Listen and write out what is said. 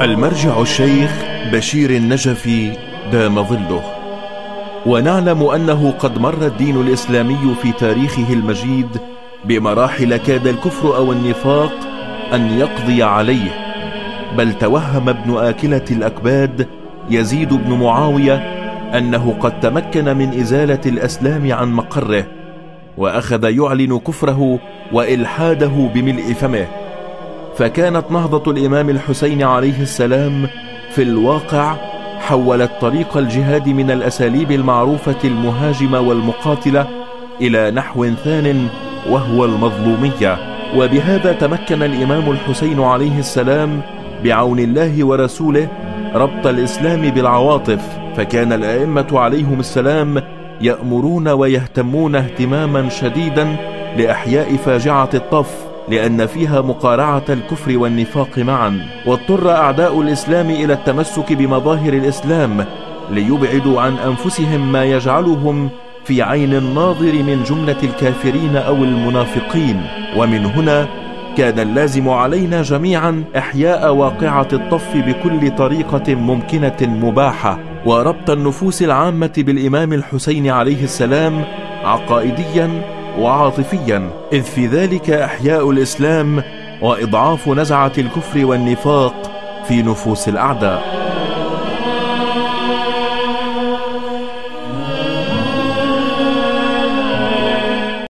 المرجع الشيخ بشير النجفي دام ظله. ونعلم أنه قد مر الدين الإسلامي في تاريخه المجيد بمراحل كاد الكفر أو النفاق أن يقضي عليه. بل توهم ابن آكلة الأكباد يزيد بن معاوية أنه قد تمكن من إزالة الأسلام عن مقره وأخذ يعلن كفره وإلحاده بملء فمه. فكانت نهضة الإمام الحسين عليه السلام في الواقع حولت طريق الجهاد من الأساليب المعروفة المهاجمة والمقاتلة إلى نحو ثان وهو المظلومية. وبهذا تمكن الإمام الحسين عليه السلام بعون الله ورسوله ربط الإسلام بالعواطف فكان الأئمة عليهم السلام يأمرون ويهتمون اهتماما شديدا لإحياء فاجعة الطف. لأن فيها مقارعة الكفر والنفاق معا واضطر أعداء الإسلام إلى التمسك بمظاهر الإسلام ليبعدوا عن أنفسهم ما يجعلهم في عين الناظر من جملة الكافرين أو المنافقين. ومن هنا كان اللازم علينا جميعا إحياء واقعة الطف بكل طريقة ممكنة مباحة وربط النفوس العامة بالإمام الحسين عليه السلام عقائديا وعاطفيا إذ في ذلك إحياء الإسلام وإضعاف نزعة الكفر والنفاق في نفوس الأعداء.